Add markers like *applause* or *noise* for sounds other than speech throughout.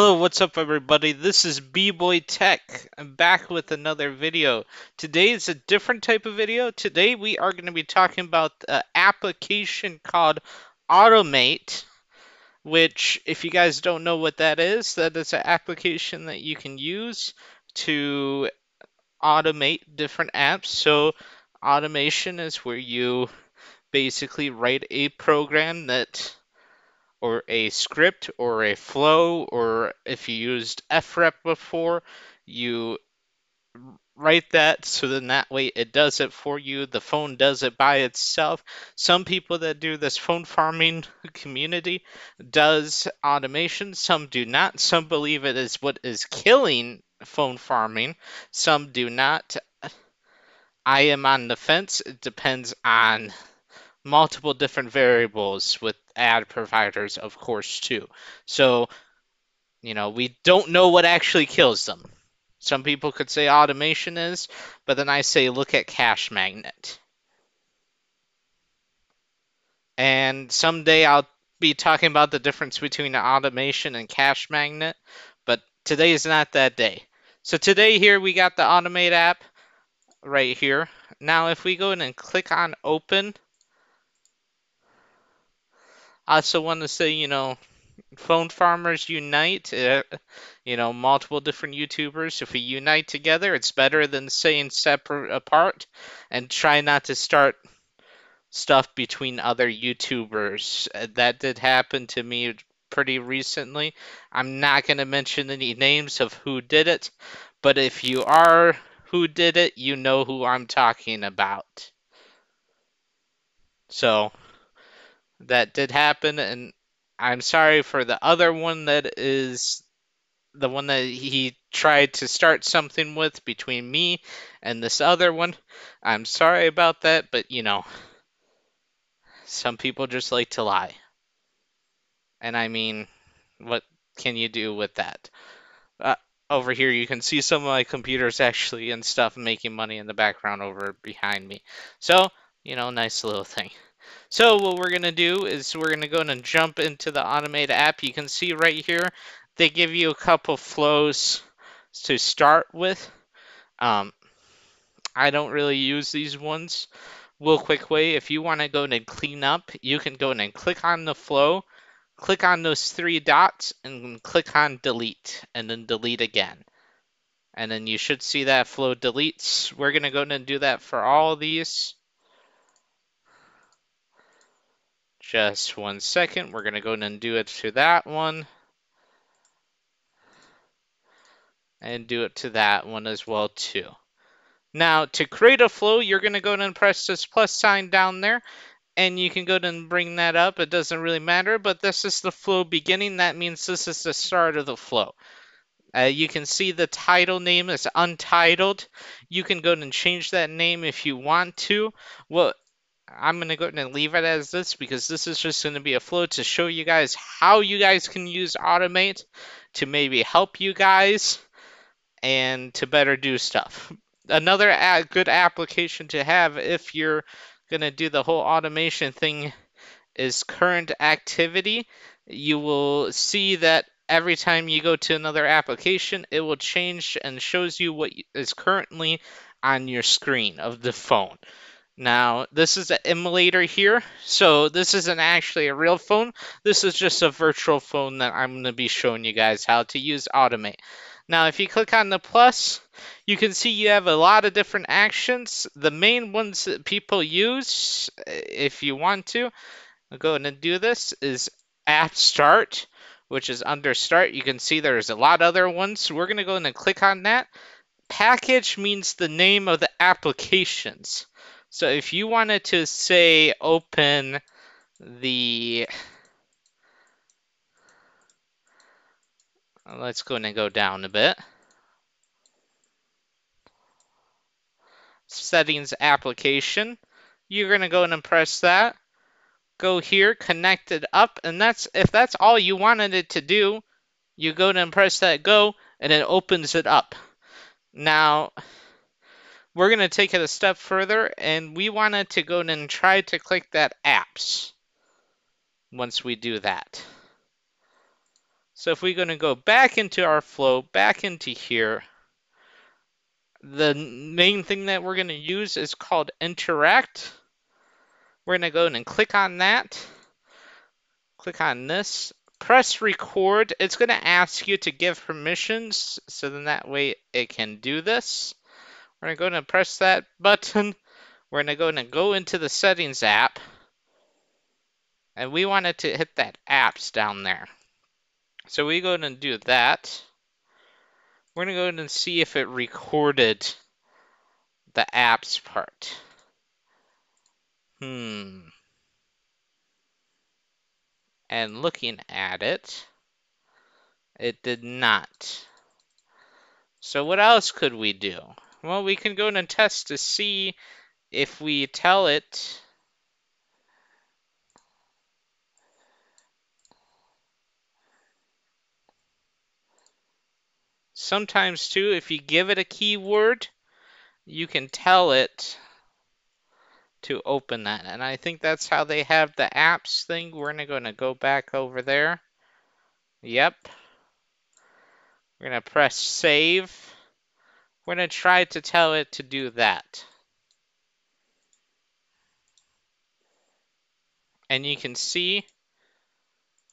Hello, what's up everybody? This is B-Boy Tech. I'm back with another video. Today is a different type of video. Today we are going to be talking about an application called Automate, which if you guys don't know what that is, that is an application that you can use to automate different apps. So automation is where you basically write a program that or a script or a flow or if you used frep before you write that so then that way it does it for you. The phone does it by itself. Some people that do this phone farming *laughs* community does automation. Some do not. Some believe it is what is killing phone farming. Some do not. I am on the fence. It depends on multiple different variables with ad providers, of course, too. So, you know, we don't know what actually kills them. Some people could say automation is, but then I say look at Cash Magnet. And someday I'll be talking about the difference between automation and Cash Magnet, but today is not that day. So today here we got the Automate app right here. Now if we go in and click on open, I also want to say, you know, phone farmers unite. Uh, you know, multiple different YouTubers. If we unite together, it's better than staying separate apart. And try not to start stuff between other YouTubers. Uh, that did happen to me pretty recently. I'm not going to mention any names of who did it, but if you are who did it, you know who I'm talking about. So, that did happen, and I'm sorry for the other one that is the one that he tried to start something with between me and this other one. I'm sorry about that, but you know, some people just like to lie. And I mean, what can you do with that? Uh, over here, you can see some of my computers actually and stuff making money in the background over behind me. So, you know, nice little thing. So what we're going to do is we're going to go and jump into the Automate app. You can see right here, they give you a couple flows to start with. Um, I don't really use these ones. Real quick way, if you want to go and clean up, you can go and click on the flow, click on those three dots, and click on delete, and then delete again. And then you should see that flow deletes. We're going to go and do that for all these. Just one second. We're going to go and do it to that one. And do it to that one as well too. Now, to create a flow, you're going to go and press this plus sign down there. And you can go and bring that up. It doesn't really matter, but this is the flow beginning. That means this is the start of the flow. Uh, you can see the title name is untitled. You can go and change that name if you want to. What I'm going to go and leave it as this because this is just going to be a flow to show you guys how you guys can use Automate to maybe help you guys and to better do stuff. Another good application to have if you're going to do the whole automation thing is current activity. You will see that every time you go to another application, it will change and shows you what is currently on your screen of the phone. Now, this is an emulator here, so this isn't actually a real phone. This is just a virtual phone that I'm going to be showing you guys how to use Automate. Now, if you click on the plus, you can see you have a lot of different actions. The main ones that people use, eh, if you want to, I'll go and do this, is app start, which is under start. You can see there's a lot of other ones. So we're going to go in and click on that. Package means the name of the applications. So if you wanted to say open the let's go and go down a bit. Settings application. You're going to go and press that. Go here, connect it up, and that's if that's all you wanted it to do, you go and press that go, and it opens it up. Now, we're going to take it a step further and we wanted to go and try to click that apps once we do that. So if we're going to go back into our flow, back into here, the main thing that we're going to use is called interact. We're going to go in and click on that. Click on this. Press record. It's going to ask you to give permissions, so then that way it can do this. We're going to press that button. *laughs* We're going to go into the settings app. And we wanted to hit that apps down there. So we go and do that. We're going to go and see if it recorded the apps part. Hmm. And looking at it, it did not. So what else could we do? Well, we can go and test to see if we tell it Sometimes too, if you give it a keyword, you can tell it to open that. And I think that's how they have the apps thing. We're going to go back over there. Yep. We're going to press save. We're going to try to tell it to do that. And you can see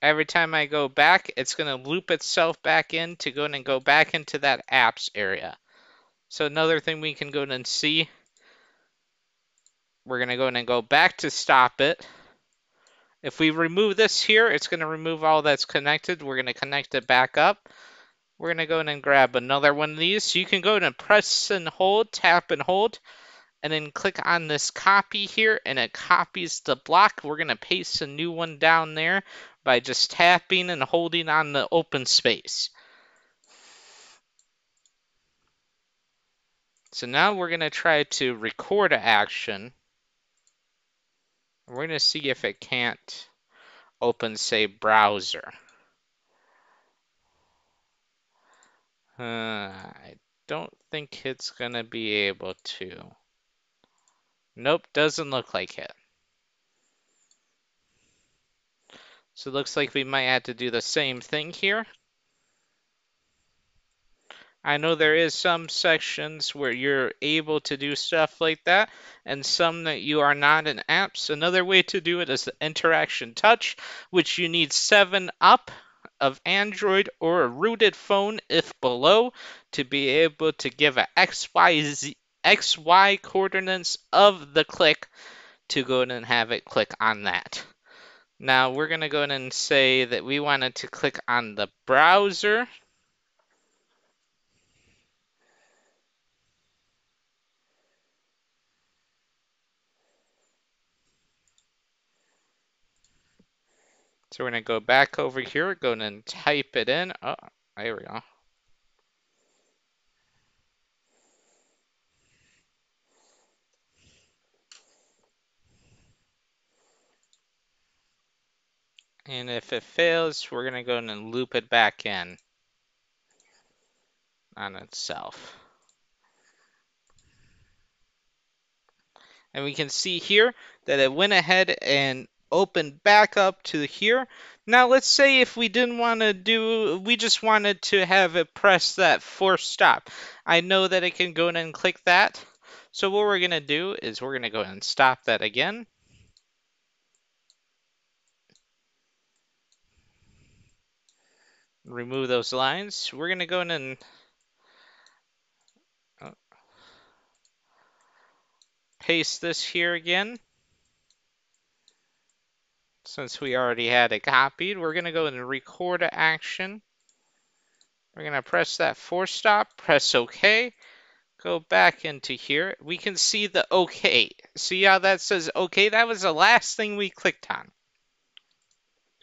every time I go back, it's going to loop itself back in to go and go back into that apps area. So another thing we can go and see, we're going to go and go back to stop it. If we remove this here, it's going to remove all that's connected. We're going to connect it back up. We're going to go in and grab another one of these. So you can go and press and hold, tap and hold, and then click on this copy here, and it copies the block. We're going to paste a new one down there by just tapping and holding on the open space. So now we're going to try to record an action. We're going to see if it can't open, say, browser. I don't think it's going to be able to. Nope, doesn't look like it. So it looks like we might have to do the same thing here. I know there is some sections where you're able to do stuff like that and some that you are not in apps. Another way to do it is the interaction touch, which you need 7 up of Android or a rooted phone if below to be able to give a XY, XY coordinates of the click to go and have it click on that. Now we're going to go in and say that we wanted to click on the browser. So we're going to go back over here, go and type it in. Oh, there we go. And if it fails, we're going to go and loop it back in on itself. And we can see here that it went ahead and opened back up to here. Now let's say if we didn't want to do, we just wanted to have it press that force stop. I know that it can go in and click that. So what we're going to do is we're going to go and stop that again. remove those lines. We're going to go in and uh, paste this here again. Since we already had it copied, we're going to go and record action. We're going to press that force stop, press OK, go back into here. We can see the OK. See how that says OK? That was the last thing we clicked on.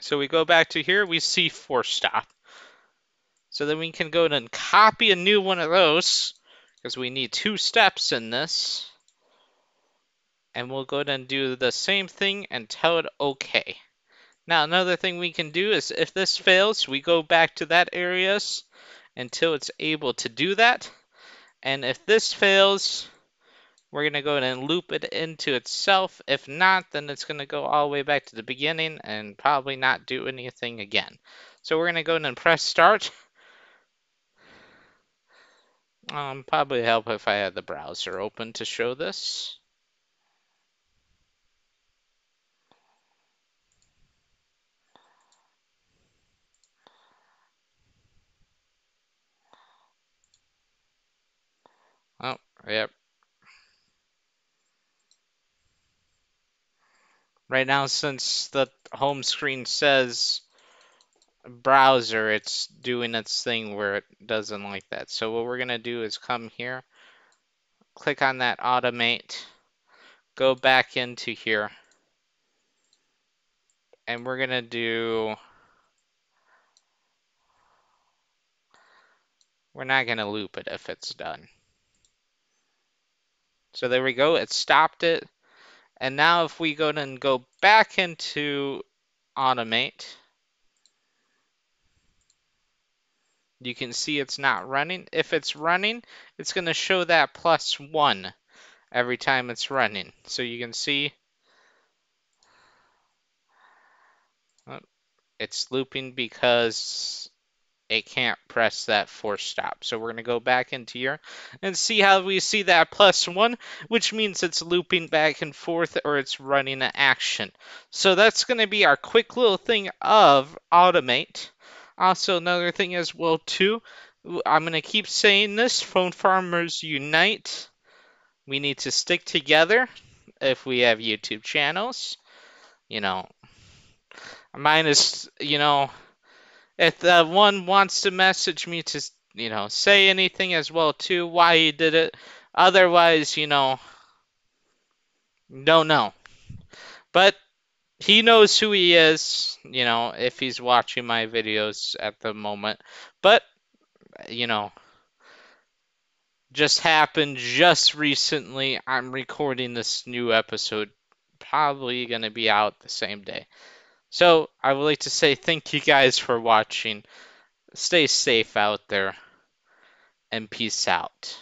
So we go back to here, we see force stop. So then we can go and copy a new one of those because we need two steps in this. And we'll go ahead and do the same thing and tell it OK. Now another thing we can do is if this fails, we go back to that areas until it's able to do that. And if this fails, we're going to go ahead and loop it into itself. If not, then it's going to go all the way back to the beginning and probably not do anything again. So we're going to go ahead and press start. Um, probably help if I had the browser open to show this. Yep. Right now, since the home screen says browser, it's doing its thing where it doesn't like that. So what we're going to do is come here, click on that automate, go back into here, and we're going to do, we're not going to loop it if it's done. So there we go, it stopped it. And now if we go and go back into automate, you can see it's not running. If it's running, it's going to show that plus one every time it's running. So you can see oh, it's looping because it can't press that force stop. So we're going to go back into here and see how we see that plus one, which means it's looping back and forth or it's running an action. So that's going to be our quick little thing of automate. Also, another thing as well too, I'm going to keep saying this, phone farmers unite. We need to stick together if we have YouTube channels. You know, mine is, you know, if one wants to message me to, you know, say anything as well too, why he did it. Otherwise, you know, don't know. But he knows who he is, you know, if he's watching my videos at the moment. But, you know, just happened just recently. I'm recording this new episode, probably going to be out the same day. So, I would like to say thank you guys for watching. Stay safe out there, and peace out.